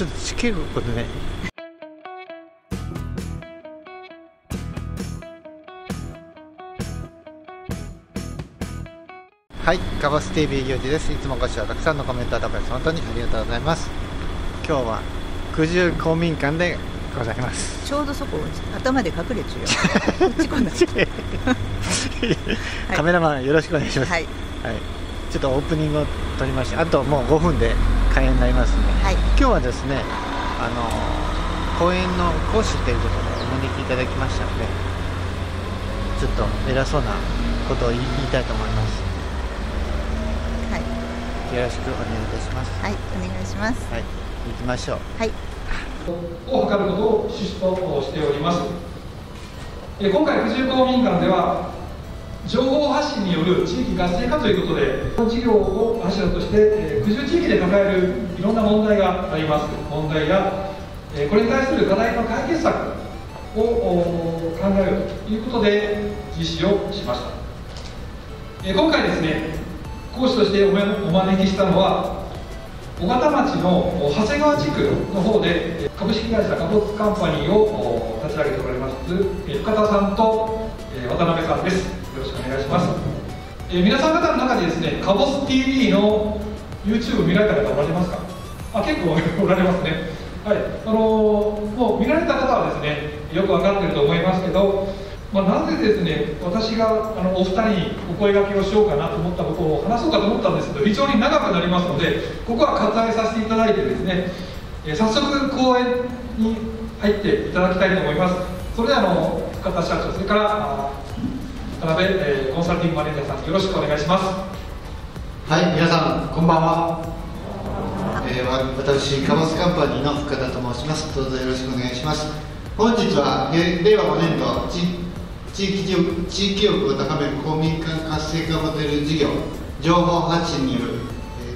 ちょっとちけることねはい、カバス TV 行事です。いつもご視聴たくさんのコメントアドバイス本当にありがとうございます。今日は九十公民館でございます。ちょうどそこ頭で隠れちゅうよ。カメラマンよろしくお願いします。はい。はい。ちょっとオープニングを撮りまして、あともう5分で開演になりますので、はい、今日はですね、あの公演の講師ということでお招きいただきましたので、ちょっと偉そうなことを言いたいと思います。よろしくお願いいたします。はいお願いします。はい行きましょう。はい。を図ることを趣旨としております。今回九十公民館では情報発信による地域活性化ということでこの事業を柱として九十地域で抱えるいろんな問題があります。問題やえこれに対する課題の解決策を考えるということで実施をしました。え今回ですね講師としてお招きしたのは小形町の長谷川地区の方で株式会社貨物カンパニーを立ち上げておられます深田さんと渡辺さんです。え皆さん方の中でですねカボス TV の YouTube 見られた方おられますか？あ結構 おられますね。はい。あのもう見られた方はですねよく分かってると思いますけどまあ、なぜですね私があのお二人にお声がけをしようかなと思ったことを話そうかと思ったんですけど非常に長くなりますのでここは割愛させていただいてですね、えー、早速講演に入っていただきたいと思います。それではあの深田社長それから渡辺、えー、コンサルティングマネージャーさんよろしくお願いします。はい皆さんこんばんは、えー、私カモスカンパニーの深田と申します。どうぞよろしくお願いします。本日は令和5年度地域地域力を高める公民館活性化モデル事業情報発信による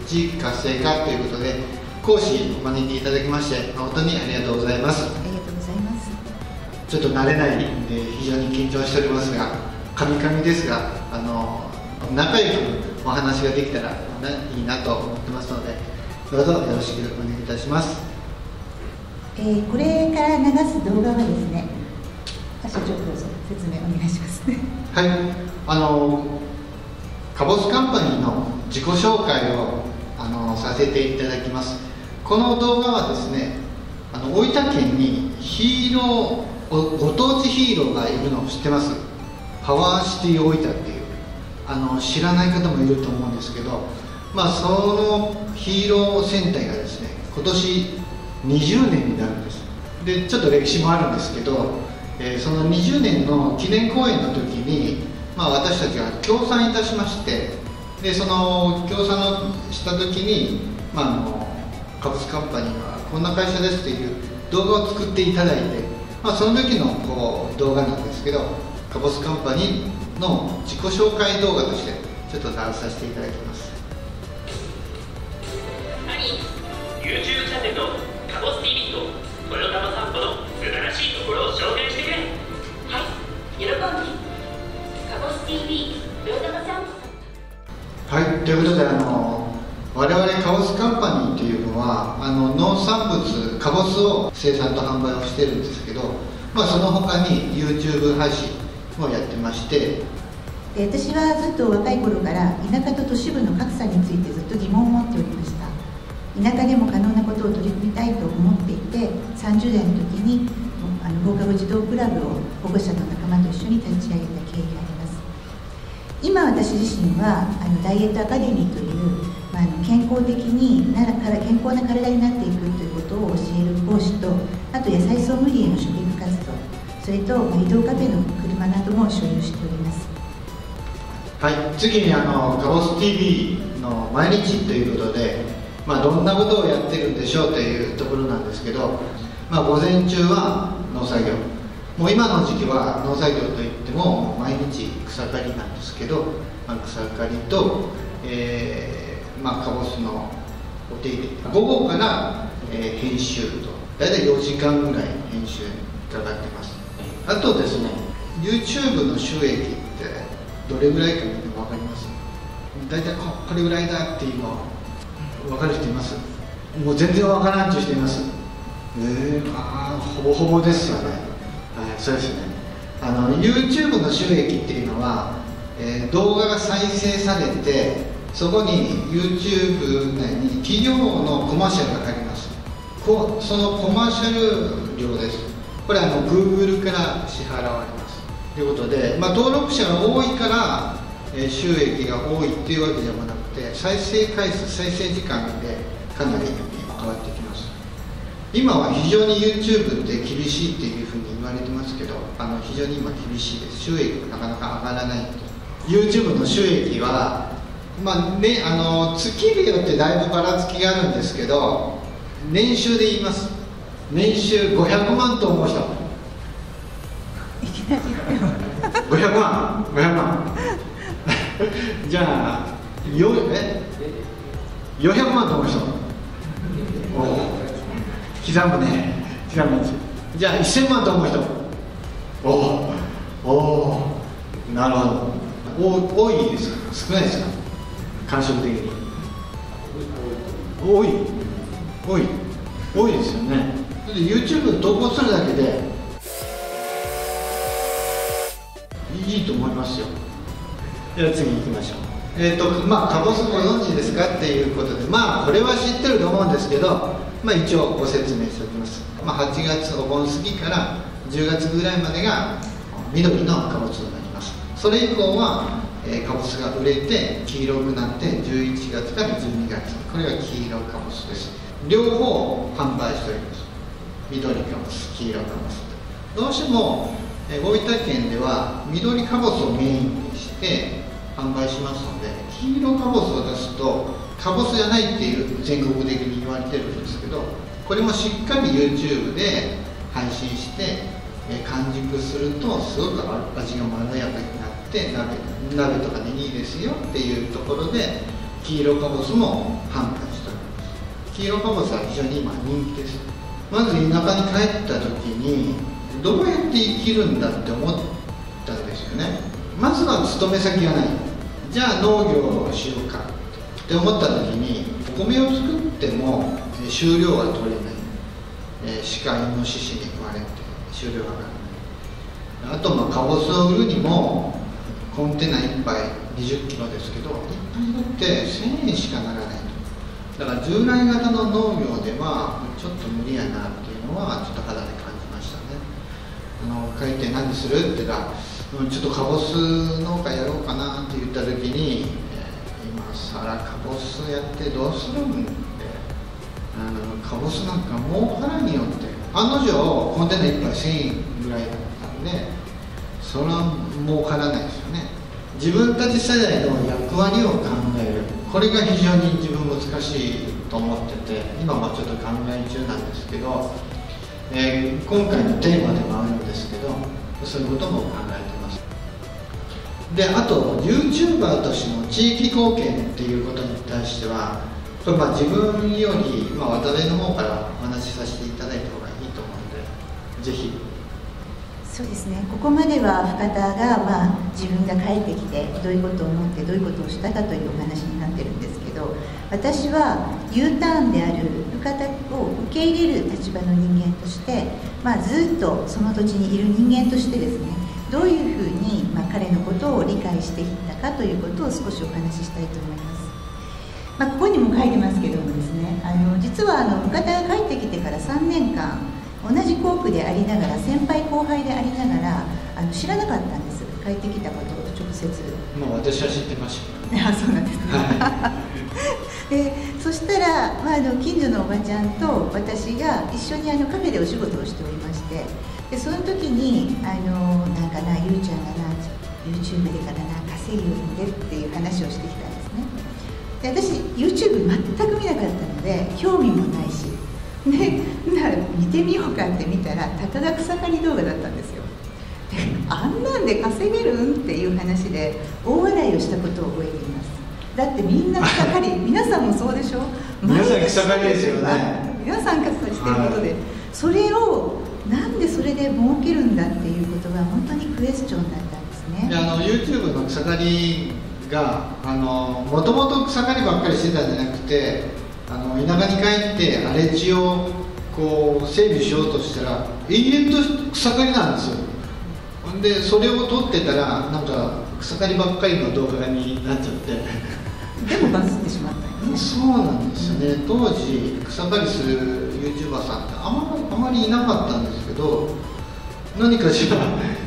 地域活性化ということで講師お招きいただきまして誠にありがとうございます。ありがとうございます。ちょっと慣れないんで非常に緊張しておりますがカミカミですがあの仲良くお話ができたらいいなと思ってますのでどうぞよろしくお願いいたします、えー、これから流す動画はですね社長どうぞ説明お願いします。はい。あのカボスカンパニーの自己紹介をあのさせていただきます。この動画はですねあの大分県にヒーローご当地ヒーローがいるのを知ってますパワーシティ大分っていうあの知らない方もいると思うんですけどまあそのヒーロー戦隊がですね今年20年になるんです。でちょっと歴史もあるんですけどえー、その20年の記念公演の時に、まあ、私たちが協賛いたしましてでその協賛をした時に、まあ、あの株式カンパニーはこんな会社ですという動画を作っていただいて、まあ、その時のこう動画なんですけどカボスカンパニーの自己紹介動画としてちょっと流させていただきます。YouTube チャンネルのカボス TV と豊玉散歩の素晴らしいところを紹介してくれ。はい喜んでカボス TV 豊玉散歩。はいということであの我々カボスカンパニーというのはあの農産物カボスを生産と販売をしてるんですけど、まあ、その他に YouTube 配信もやってまして。私はずっと若い頃から田舎と都市部の格差についてずっと疑問を持っておりました。田舎でも可能なことを取り組みたいと思っていて30代の時にあの放課後児童クラブを保護者と仲間と一緒に立ち上げた経緯があります。今私自身はあのダイエットアカデミーという、まあ、あの健康的にならから健康な体になっていくということを教える講師とあと野菜ソムリエの食育活動それと、移動カフェの車なども所有しております。はい次にあのカボス TV の毎日ということでまあ、どんなことをやってるんでしょうというところなんですけど、まあ、午前中は農作業。もう今の時期は農作業といっても毎日草刈りなんですけど、まあ、草刈りと、えーまあ、カボスのお手入れ。午後から、えー、編集と。大体4時間ぐらい編集にかかってます。あとですね YouTube の収益ってどれぐらいか見て分かります？大体これぐらいだっていうの分かる人います？もう全然わからんとしています？え。ー、あほぼほぼですよね。はいそうですね。あの YouTube の収益っていうのは、えー、動画が再生されてそこに YouTube 内に企業のコマーシャルが入ります。こそのコマーシャル料です。これあの Google から支払われますということで、まあ、登録者が多いから、えー、収益が多いっていうわけでもなくて再生回数再生時間でかなり変わってきます今は非常に YouTube って厳しいっていうふうに言われてますけどあの非常に今厳しいです。収益がなかなか上がらない YouTube の収益はまあね、あの月によってだいぶばらつきがあるんですけど年収で言います。年収500万と思う人。500万500万じゃあよえ400万と思う人お刻むね刻むじゃあ1000万と思う人おおなるほどお多いですか少ないですか感触的に多い多い多いですよね YouTube 投稿するだけでいいと思いますよ。では次行きましょう。えーとまあ、カボスご存知ですかっていうことでまあこれは知ってると思うんですけど、まあ、一応ご説明しておきます、まあ、8月お盆過ぎから10月ぐらいまでが緑のカボスになります。それ以降はえー、カボスが売れて黄色くなって11月から12月これが黄色カボスです。両方販売しております。緑カボス黄色カボス。どうしても、え、大分県では緑カボスをメインにして販売しますので黄色カボスを出すとカボスじゃないっていう全国的に言われてるんですけどこれもしっかり YouTube で配信して、完熟するとすごく味がまろやかになって鍋鍋とかでいいですよっていうところで黄色かぼすも販売しております。黄色かぼすは非常に今人気です。まず田舎に帰った時にどうやって生きるんだって思ったんですよね。まずは勤め先がない。じゃあ農業をしようか。って思った時にお米を作っても収量が取れない、えー、鹿イノシシに食われて収量が上がらない。あとまあかぼすを売るにもコンテナ1杯20キロですけど1杯だって1000円しかならないと。だから従来型の農業ではちょっと無理やなっていうのはちょっと肌での帰って何する？って言ったらうんちょっとカボス農家やろうかなって言った時に、えー、今更カボスやってどうするんって。あのカボスなんか儲からんよって。案の定コンテナ1杯1000円ぐらいだったんでそれは儲からないですよね。自分たち世代の役割を考える。これが非常に自分難しいと思ってて今もちょっと考え中なんですけど、えー、今回のテーマでもあるんですけどそういうことも考えてます。であと YouTuber としての地域貢献っていうことに対してはこれま自分より、まあ、渡辺の方からお話しさせていただいた方がいいと思うのでぜひ。そうですね。ここまでは深田が、まあ、自分が帰ってきてどういうことを思ってどういうことをしたかというお話になってるんですけど私は U ターンである深田を受け入れる立場の人間として、まあ、ずっとその土地にいる人間としてですねどういうふうに、まあ、彼のことを理解していったかということを少しお話ししたいと思います。まあ、ここにも書いてますけどもですねあの実はあの深田が帰ってきてから3年間同じ校区でありながら先輩後輩でありながらあの知らなかったんです。帰ってきたことを直接。まあ私は知ってましたあそうなんですね、はい、でそしたら、まあ、あの近所のおばちゃんと私が一緒にあのカフェでお仕事をしておりましてでその時にあのなんかなゆうちゃんがな YouTube でからな稼ぎよんでっていう話をしてきたんですね。で私 YouTube 全く見なかったので興味もないしで見てみようかって見たらたかが草刈り動画だったんですよ。であんなんで稼げるんっていう話で大笑いをしたことを覚えています。だってみんな草刈り 皆さんもそうでしょ？皆さん草刈りですよね。皆さんがそうしてることで、はい、それをなんでそれで儲けるんだっていうことが本当にクエスチョンだったんですね。あの YouTube の草刈りがもともと草刈りばっかりしてたんじゃなくてあの田舎に帰って荒れ地をこう整備しようとしたら永遠と草刈りなんですよ。ほんでそれを撮ってたらなんか草刈りばっかりの動画になっちゃってでもバズってしまったよね。そうなんですよね。当時草刈りする YouTuber さんってあまあまりいなかったんですけど何かしら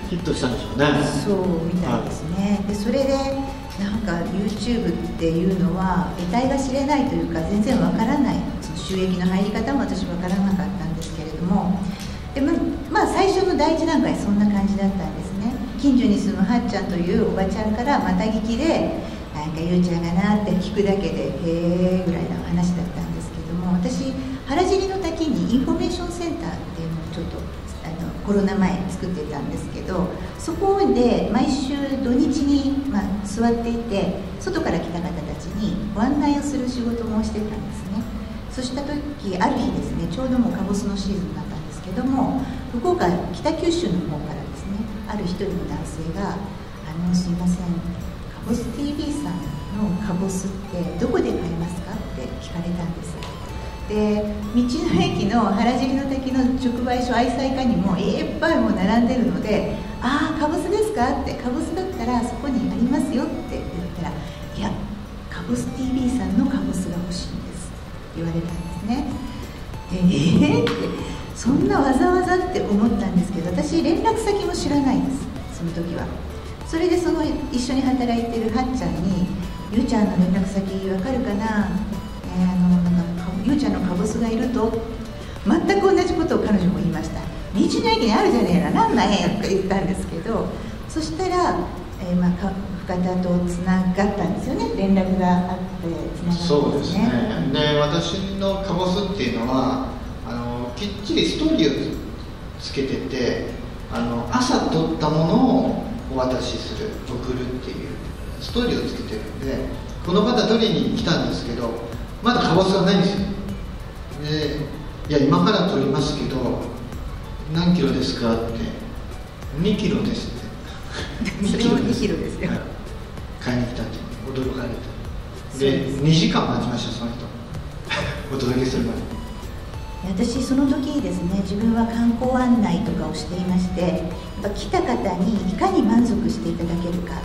ヒットしたんでしょうね。そうみたいですね、でそれでなんか YouTube っていうのは得体が知れないというか全然わからない。その収益の入り方も私わからなかったんですけれども。でままあ最初の第一段階そんな感じだったんですね。近所に住むはっちゃんというおばちゃんからまた聞きでなんかゆうちゃんがなって聞くだけでへえぐらいの話だったんですけども私原尻の滝にインフォメーションセンターっていうのをちょっとあのコロナ前作ってたんですけどそこで毎週土日に、まあ、座っていて外から来た方たちにご案内をする仕事もしてたんですね。そした時ある日ですねちょうどもうカボスのシーズンだったんですけども福岡北九州の方からですねある一人の男性が「あのすいませんボス TV さんのカボスってどこで買えますか?」って聞かれたんですで道の駅の原尻の滝の直売所愛妻家にもいっぱいも並んでるので「ああかぼすですか?」って「かぼすだったらそこにありますよ」って言ったら「いやかぼす TV さんのかぼすが欲しいんです」って言われたんですねでえー、ってそんなわざわざって思ったんですけど私連絡先も知らないんですその時はそれでその一緒に働いてるはっちゃんに「ゆうちゃんの連絡先わかるかな?」えー、あのなんかゆうちゃんのかぼすがいると？全く同じことを彼女も言いました「道の駅にあるじゃねえななんなんや」とか言ったんですけどそしたら、えーまあ、深田とつながったんですよね。連絡があってつながったんですね。そうですね。で私のかぼすっていうのはあのきっちりストーリーをつけててあの朝撮ったものをお渡しする送るっていうストーリーをつけてるんでこの方取りに来たんですけどまだかぼすがないんですよ。でいや今から取りますけど何キロですかって2キロですって。2キロ2キロですよ、買いに来たって驚かれた。で2時間待ちましたその人。お届けするまで私その時ですね自分は観光案内とかをしていましてやっぱ来た方にいかに満足していただけるか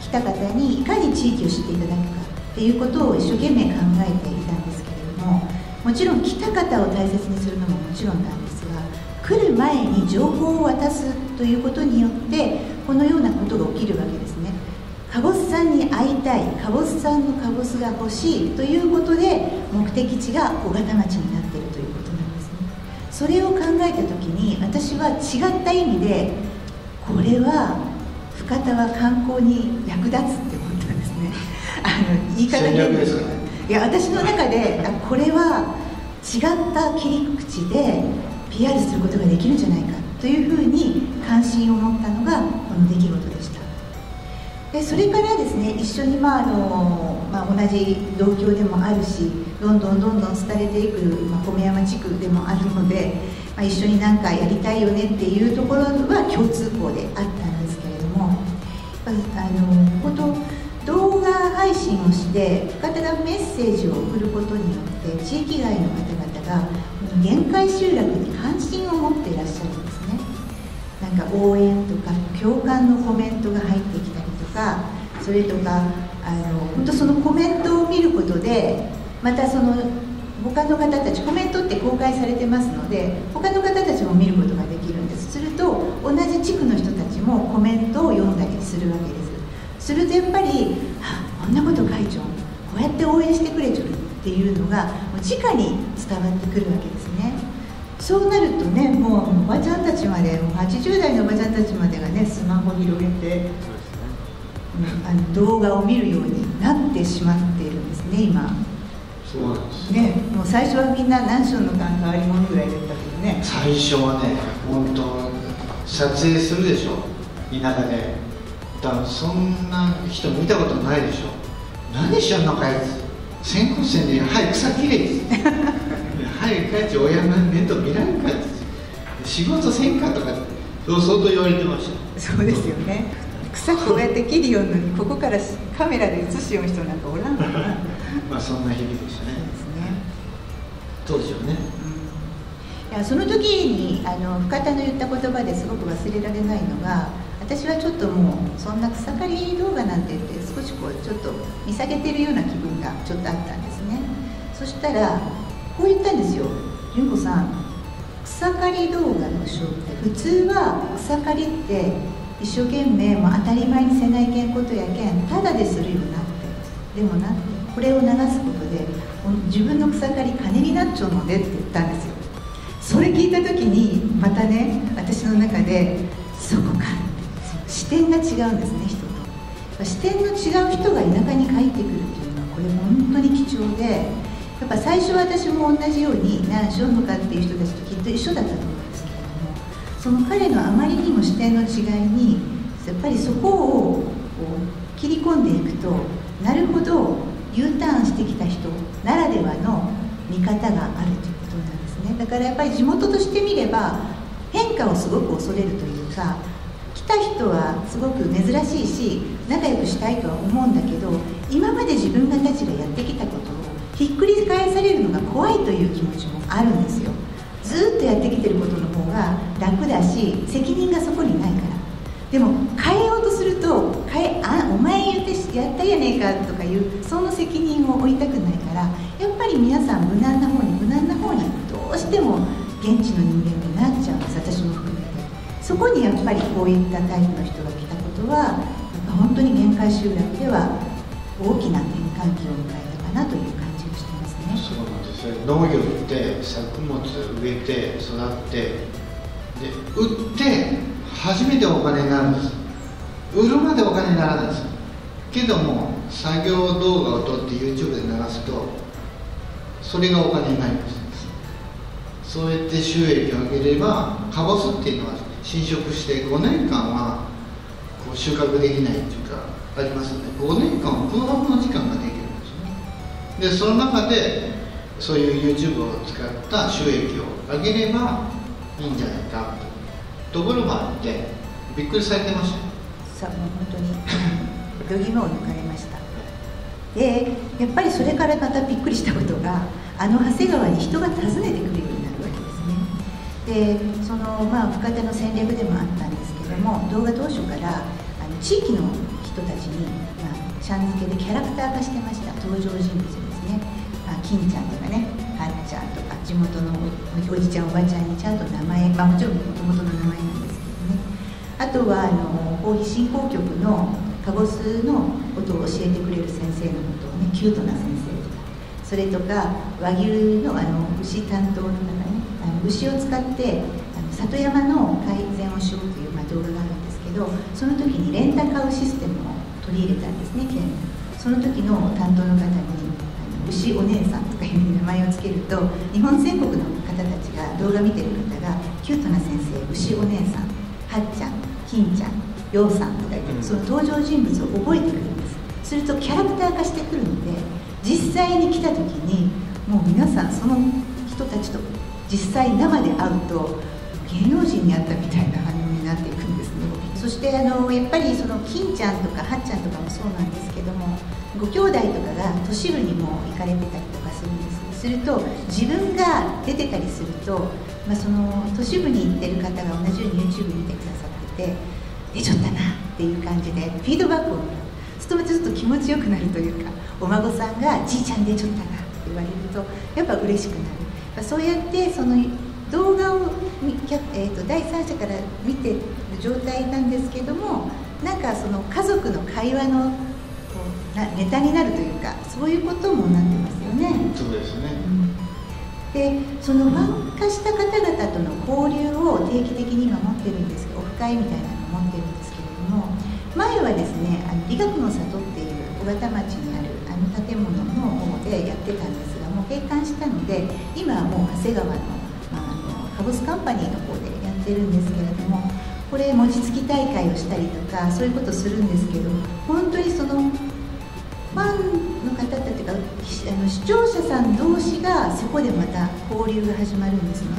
来た方にいかに地域を知っていただくかっていうことを一生懸命考えていたんですけれどももちろん来た方を大切にするのももちろんなんですが来る前に情報を渡すということによってこのようなことが起きるわけですね。カボスさんに会いたいカボスさんのカボスが欲しいということで目的地が尾形町になるそれを考えた時に私は違った意味でこれは深田は観光に役立つって思ったんですね。あの言い方変ですけどいや私の中であこれは違った切り口で PR することができるんじゃないかというふうに関心を持ったのがこの出来事でしたでそれからですね一緒に、まああのまあ、同じ同郷でもあるしどんどんどんどん廃れていく、まあ、米山地区でもあるので、まあ、一緒に何かやりたいよねっていうところは共通項であったんですけれどもあの本当動画配信をして深田がメッセージを送ることによって地域外の方々が限界集落に関心を持っていらっしゃるんですね。なんか応援とか共感のコメントが入ってかそれとかあの本当そのコメントを見ることでまたその他の方たちコメントって公開されてますので他の方たちも見ることができるんです。すると同じ地区の人たちもコメントを読んだりするわけです。するとやっぱり「あこんなこと会長こうやって応援してくれちょる」っていうのがもう直に伝わってくるわけですね。そうなるとねもうおばちゃんたちまで80代のおばちゃんたちまでがねスマホ広げて、あの動画を見るようになってしまっているんですね今。そうなんです。ねもう最初はみんな何章の間変わり者ぐらいだったけどね。最初はね本当撮影するでしょ。田舎で。だからそんな人見たことないでしょ。何しよんのかやつ。線香線で「はい草きれ。い」っつって「はい帰って親の面倒見られんか」っつって。仕事せんかとかそう相当言われてました。そうですよね草こうやって切りよんのにここからカメラで写しよう人なんかおらんのかな。まあそんな日々でしたね。そうですね。当時はね、うん、いやその時にあの深田の言った言葉ですごく忘れられないのが私はちょっともうそんな草刈り動画なんて言って少しこうちょっと見下げてるような気分がちょっとあったんですね。そしたらこう言ったんですよ。純子さん草刈り動画の賞って普通は草刈りって一生懸命もう当たり前にせないけんことやけんただでするようになってでもなこれを流すことで自分の草刈り金になっちゃうのでって言ったんですよ。それ聞いた時にまたね私の中でそこか視点が違うんですね人と。視点の違う人が田舎に帰ってくるっていうのはこれ本当に貴重でやっぱ最初私も同じように何しようのかっていう人たちときっと一緒だったと思うその彼のあまりにも視点の違いにやっぱりそこを切り込んでいくとなるほど U ターンしてきた人ならではの見方があるということなんですね。だからやっぱり地元としてみれば変化をすごく恐れるというか来た人はすごく珍しいし仲良くしたいとは思うんだけど今まで自分たちがやってきたことをひっくり返されるのが怖いという気持ちもあるんですよ。ずっとやってきてることの方が楽だし責任がそこにないから。でも変えようとすると変えあお前言ってやったやねえかとかいうその責任を負いたくないからやっぱり皆さん無難な方に無難な方にどうしても現地の人間になっちゃうんです私も含めて。そこにやっぱりこういったタイプの人が来たことは本当に限界集落では大きな転換期を迎えたかなという農業って作物植えて育ってで売って初めてお金になるんです。売るまでお金にならないんです。けども作業動画を撮って YouTube で流すとそれがお金になります。そうやって収益を上げればカボスっていうのは侵食して5年間はこう収穫できないっていうかありますので5年間空白の時間ができるんですね。でその中でそういう YouTube を使った収益を上げればいいんじゃないかと。ところがあってびっくりされてました。さあもう本当に度肝を抜かれました。でやっぱりそれからまたびっくりしたことがあの長谷川に人が訪ねてくるようになるわけですね。でそのまあ深手の戦略でもあったんですけども動画当初からあの地域の人たちに、まあ、ちゃん付けでキャラクター化してました。登場人物ですね、まあ、金ちゃんとかねはっちゃんとか地元のおじちゃんおばちゃんにちゃんと名前、まあ、もちろんもともとの名前なんですけどね。あとはあの法医振興局のカボスのことを教えてくれる先生のことをねキュートな先生とかそれとか和牛のあの牛担当の方ねあの牛を使ってあの里山の改善をしようという、まあ、動画があるんですけどその時にレンタカーシステムを取り入れたんですね県。その時の担当の方に牛お姉さんとかいう名前を付けると日本全国の方たちが動画見てる方がキュートな先生牛お姉さんはっちゃん金ちゃんようさんとか言ってその登場人物を覚えてくるんです。するとキャラクター化してくるので実際に来た時にもう皆さんその人たちと実際生で会うと芸能人に会ったみたいな反応になっていくんですね。そしてあのやっぱりその金ちゃんとかはっちゃんとかもそうなんですけどもご兄弟とかが都市部にも行かれてたりとかするんです。すると自分が出てたりすると、まあ、その都市部に行ってる方が同じように YouTube 見てくださってて出ちゃったなっていう感じでフィードバックを。もらうそうするとちょっと気持ちよくなるというかお孫さんが「じいちゃん出ちゃったな」って言われるとやっぱ嬉しくなる。そうやってその動画を、えー、と第三者から見てる状態なんですけどもなんかその家族の会話のネタになるというかそういうこともなってますよね。そうですね、うん、でその参加した方々との交流を定期的に今持ってるんです。けどオフ会みたいなのを持ってるんですけれども前はですねあの理学の里っていう小型町にあるあの建物の方でやってたんですがもう閉館したので今はもう長谷川の,、まあ、あのカボスカンパニーの方でやってるんですけれどもこれ餅つき大会をしたりとかそういうことするんですけど本当にそのファンの方たちがあの視聴者さん同士がそこでまた交流が始まるんですね。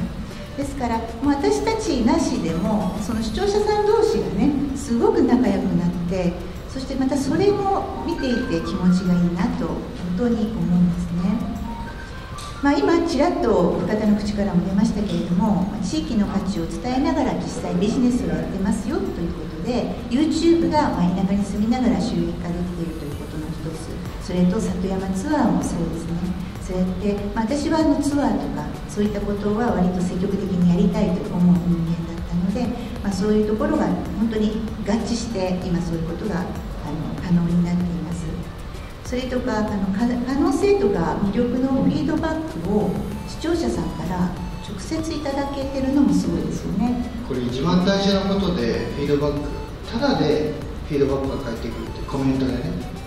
ですからもう私たちなしでもその視聴者さん同士がねすごく仲良くなってそしてまたそれも見ていて気持ちがいいなと本当に思うんですね。まあ、今ちらっと深田の口からも出ましたけれども地域の価値を伝えながら実際ビジネスをやってますよということで YouTube がま田舎に住みながら収益化できているということそれと里山ツアーもそうですね。そうやって、まあ、私はあのツアーとかそういったことは割と積極的にやりたいと思う人間だったので、まあ、そういうところが本当に合致して今そういうことがあの可能になっています。それとかあの可能性とか魅力のフィードバックを視聴者さんから直接いただけてるのもすごいですよね。これ一番大事なことでフィードバックただでフィードバックが返ってくるってコメントでね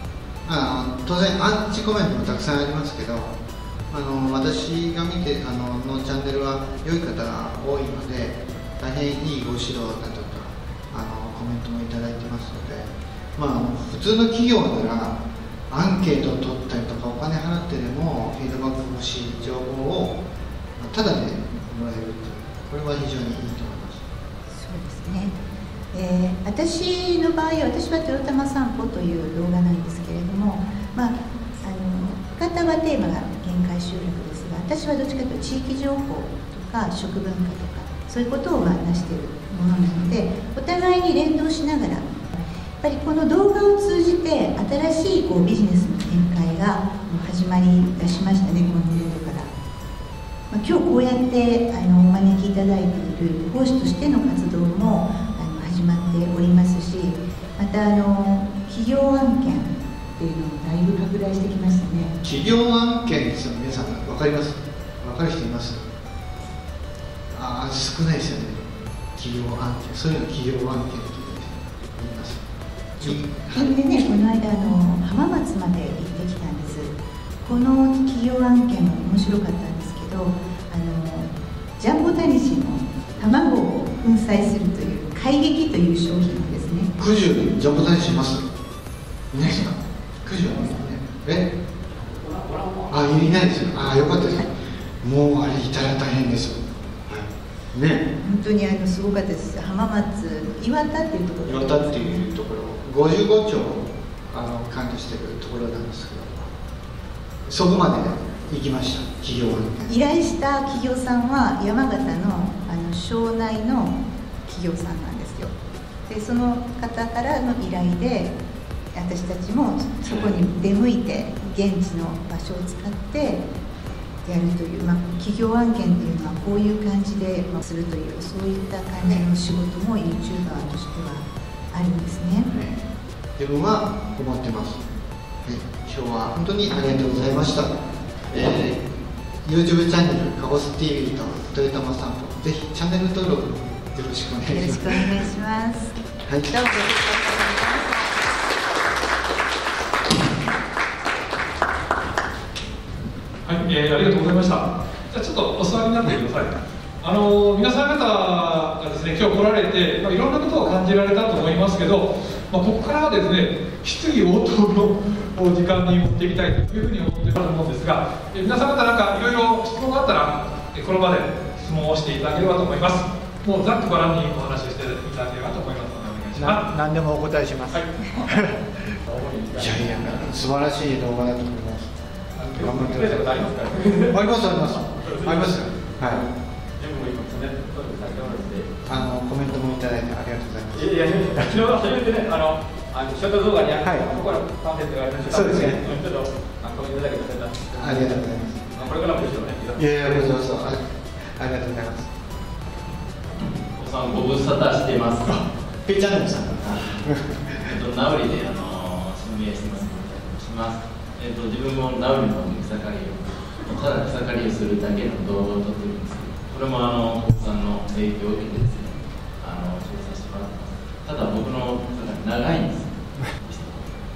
あ当然アンチコメントもたくさんありますけどあの私が見てあののチャンネルは良い方が多いので大変いいご指導だとかあのコメントもいただいてますので、まあ、普通の企業ならアンケートを取ったりとかお金払ってでもフィードバック欲しい情報をただでもらえるというこれは非常にいいと思います。そうですね、えー、私の場合私は豊玉散歩という動画なんですけれどもまああの方はテーマが限界集落ですが私はどっちかというと地域情報とか食文化とかそういうことをまあ出しているものなのでお互いに連動しながらやっぱりこの動画を通じて新しいこうビジネスの展開が始まりだしましたねこの年度から、まあ、今日こうやってあのお招きいただいている講師としての活動もまっておりますしまたあの企業案件っていうのもだいぶ拡大してきましたね。企業案件ですよ皆さん分かります？分かる人います？ああ少ないですよね。企業案件そういうの企業案件それでねこの間あの浜松まで行ってきたんです。この企業案件も面白かったんですけどあのジャンボタニシの卵を粉砕するという怪劇という商品ですね。九十にジャンボタニシいます？いないですか？九十はえ？あいないですよ。あよかったです。もうあれいたら大変ですよ。ね。本当にあのすごかったです。浜松岩田っていうところ。岩田っていうところ。55兆あの管理してるところなんですけど。そこまで行きました。企業依頼した企業さんは山形のあの省内の企業さんなんでその方からの依頼で私たちもそこに出向いて現地の場所を使ってやるという、まあ、企業案件っていうのはこういう感じで、ま、するというそういった感じの仕事も YouTuber としてはあるんですね、自分は思ってます、今日は本当にありがとうございました、えー、YouTube チャンネル「カボス TV」と「豊玉散歩」ぜひチャンネル登録よろしくお願いします。よろしくお願い。しますはいどうぞえー、ありがとうございました。じゃあちょっとお座りになってください。あの皆さん方がですね今日来られて、まあ、いろんなことを感じられたと思いますけど、まあ、ここからはですね質疑応答の時間に持っていきたいというふうに思っていると思うんですが、え皆さん方なんかいろいろ質問があったらこの場で質問をしていただければと思いますもうざっくばらんにお話ししていただければと思いますのでお願いします何でもお答えします、はい、いやいや素晴らしい動画だと思います頑張ってください。ありますか、ありますあります。ありますはい。あのコメントもいただいてありがとうございます。いやいや昨日初めてねあのあのショート動画にはい、ここからパンフレットがありました。そうですね。ちょっとあコメントだけさせありがとうございます。これからもでしょうね。いやいやこちらこそありがとうございます。おさんご無沙汰してます。ペイチャンネルさん。えっとナウリであの署名してます。します。えーと、自分もナウリの草刈りをただ草刈りをするだけの動画を撮ってるんですけどこれもあの国産の影響を受けてですねあの調査してもらってますただ僕の草刈り長いんです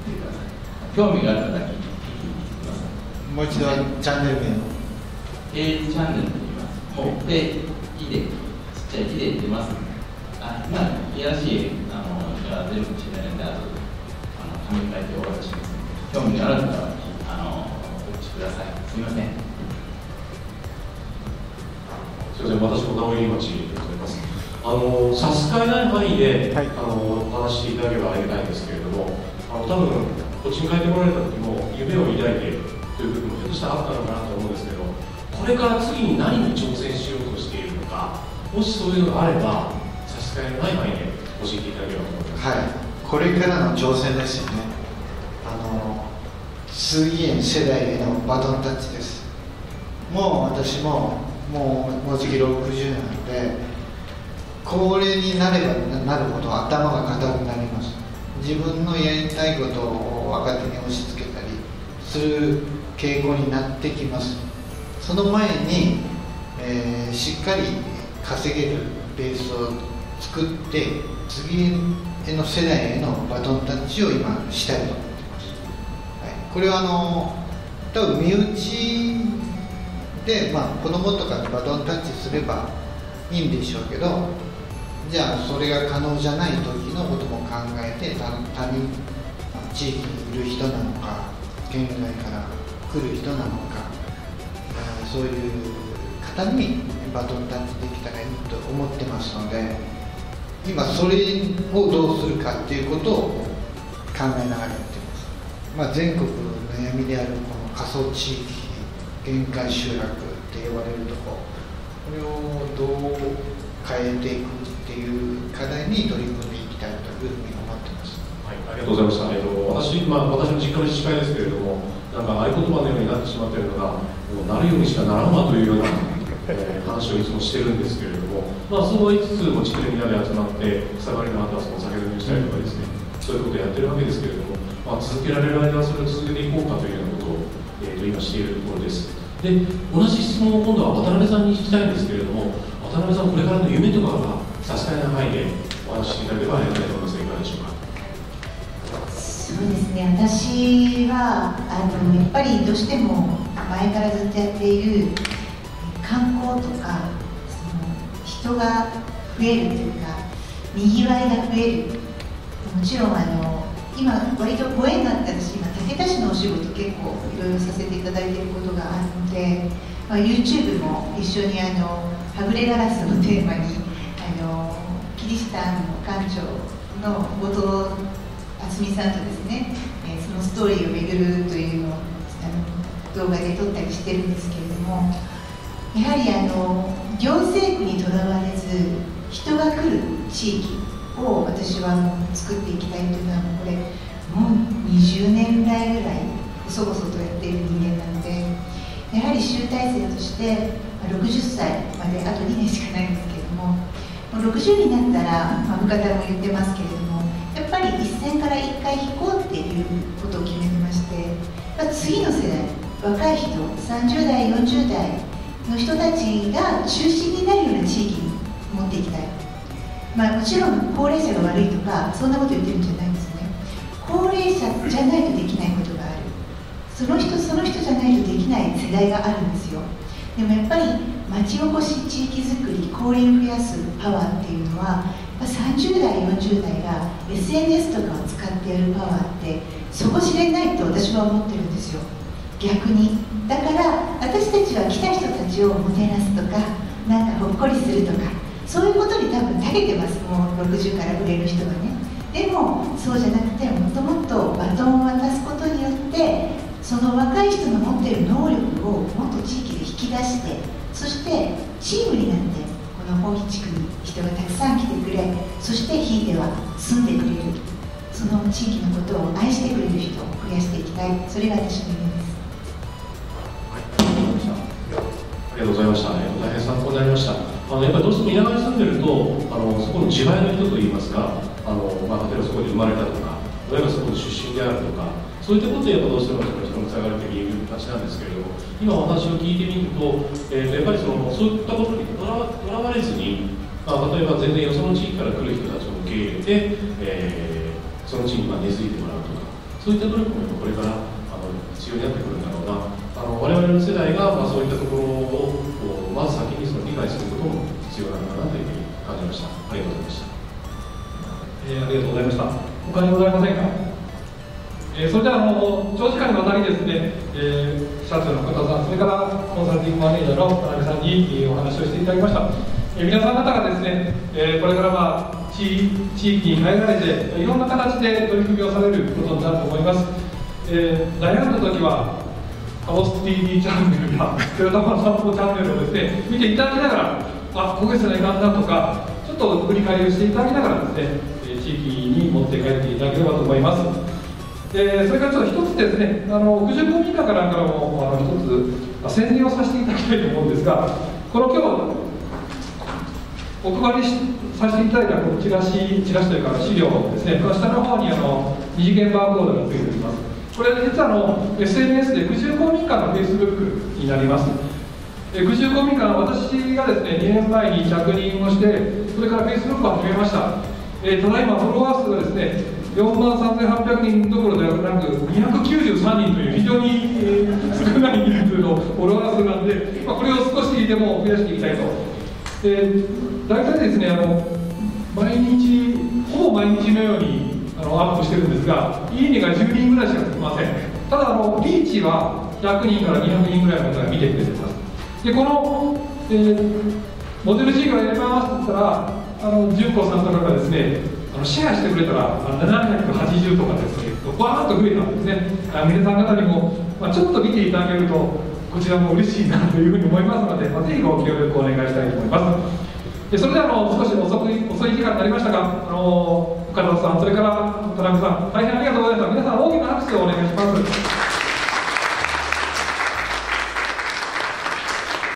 見てください興味がある方だけ聞いてくださいもう一度チャンネル名を A チャンネルと言いますいでちっちゃい「い」で出ます。あまあいやらしいあのが出るかもしれないのであとあの紙に書いてお渡しします。興味がある方はください。すみません。すみません。私も直井町でございます。あの差し支えない範囲で、はい、あのお話しいただければありがたいんですけれどもあの多分こっちに帰ってこられた時も夢を抱いてという部分もひょっとしたらあったのかなと思うんですけどこれから次に何に挑戦しようとしているのかもしそういうのがあれば差し支えのない範囲で教えていただければと思います。はい。これからの挑戦ですよね。あの次へ世代へのバトンタッチです。もう私ももうもうじき60なので高齢になればなるほど頭が硬くなります。自分のやりたいことを若手に押し付けたりする傾向になってきます。その前に、えー、しっかり稼げるベースを作って次への世代へのバトンタッチを今したいと思ってます、はい、これはあの多分身内で、まあ、子供とかにバトンタッチすればいいんでしょうけどじゃあそれが可能じゃない時のことも考えて他人地域にいる人なのか県外から来る人なのかそういう方にバトンタッチできたらいいと思ってますので今それをどうするかっていうことを考えながらやってます、まあ、全国の悩みであるこの過疎地域限界集落って呼ばれるとここれをどう変えていくっていう課題に取り組んでいきたいというふうに思ってます。はい、ありがとうございました。えっと私まあ私の実家の自治会ですけれども、なんか合言葉のようになってしまっているのが、もうなるようにしかならんわというような。えー、話をいつもしてるんですけれども、まあ、そう言いつつも地区でみんなで集まって草刈りの後はその酒飲みしたりとかですねそういうことをやってるわけですけれども、まあ、続けられる間はそれを続けていこうかというようなことを、えー、と今しているところです。で同じ質問を今度は渡辺さんに聞きたいんですけれども渡辺さんこれからの夢とかが差し支えない範囲でお話しいただければありがたいと思いますいかがでしょうか？そうですね。私はあのやっぱりどうしても前からずっとやっている観光とかその人が増えるというかにぎわいが増える。もちろんあの今割とご縁があったし今武田市のお仕事結構いろいろさせていただいていることがあるので、まあ、YouTube も一緒にあのはぐれガラスのテーマにあのキリシタンの館長の後藤渥美さんとですね、え、そのストーリーを巡るというのをあの動画で撮ったりしてるんですけれどもやはりあの行政区にとらわれず人が来る地域を私は作っていきたいというのはこれもう20年来ぐらい細々とやっている人間なのでやはり集大成として60歳まであと2年しかないんですけれども60になったら、まあ、部方も言ってますけれどもやっぱり一線から一回引こうっていうことを決めまして、ま、次の世代若い人30代40代の人たちが中心になるような地域に持っていきたい、まあ、もちろん高齢者が悪いとかそんなこと言ってるんじゃないんですね。高齢者じゃないとできないことがある。その人その人じゃないとできない世代があるんですよ。でもやっぱり町おこし地域づくり交流を増やすパワーっていうのは30代40代が SNS とかを使ってやるパワーって底知れないと私は思ってるんですよ。逆に。だから私たちは来た人たちをもてなすとかなんかほっこりするとかそういうことに多分長けてますもう60から売れる人はね。でもそうじゃなくてもっともっとバトンを渡すことによってその若い人の持っている能力をもっと地域で引き出してそしてチームになってこの宝肥地区に人がたくさん来てくれそしてひいては住んでくれる。その地域のことを愛してくれる人を増やしていきたい。それが私の夢です。りがとうございました。大変参考になりました。あのやっぱりどうしても田舎に住んでると、あのそこの地盤の人といいますか、あのまあ、例えばそこに生まれたとか、親がそこの出身であるとか、そういったことでやっぱどうしてもその人の差があると見える形なんですけれども、今お話を聞いてみると、えー、やっぱりそのそういったことにとらわれずに、まあ、例えば全然よその地域から来る人たちを受け入れて、えー、その地域に根付いてもらうとか、そういった努力もこれからあの必要になってくるんだろうな。あの我々の世代が、まあ、そういったところをまず先にその理解することも必要なのかなというふうに感じました。ありがとうございました、えー、ありがとうございました他にございませんか、えー、それではあの長時間にわたりですね、えー、社長の方さんそれからコンサルティングマネージャーの渡辺さんに、えー、お話をしていただきました、えー、皆さん方がですね、えー、これからまあ地地域に入られていろんな形で取り組みをされることになると思います、えー、悩んだ時はカオス TV チャンネルや豊玉散歩チャンネルをですね見ていただきながらあ焦げせないかんなとかちょっと振り返りをしていただきながらですね地域に持って帰っていただければと思います。えそれからちょっと一つですねあの屋上公民館からからもあの一つ宣伝をさせていただきたいと思うんですがこの今日お配りしさせていただいたこのチラシチラシというか資料ですねこの下の方にあの二次元バーコードが付いております。これ実はあの SNS で九十公民館のフェイスブックになります。九十公民館私がですね2年前に着任をしてそれからフェイスブックを始めました。えー、ただいまフォロワー数がですね4万3800人どころではなく293人という非常に、少ない人数のフォロワー数なんで、まあ、これを少しでも増やしていきたいと、えー、大体ですねあの毎日ほぼ毎日のようにのアップしてるんですがいいねが10人ぐらいしかつきません。ただあのリーチは100人から200人ぐらいの方が見てくれてます。でこの、えー、モデル G がやりますって言ったらあの純子さんとかがですねあのシェアしてくれたら780とかですねバーッと増えたんですね。皆さん方にも、まあ、ちょっと見ていただけるとこちらも嬉しいなというふうに思いますので、まあ、ぜひご協力お願いしたいと思います。でそれではあの少し遅く遅い時間になりましたが、あの岡田さん、それから田中さん、大変ありがとうございました。皆さん、大きな拍手をお願いします。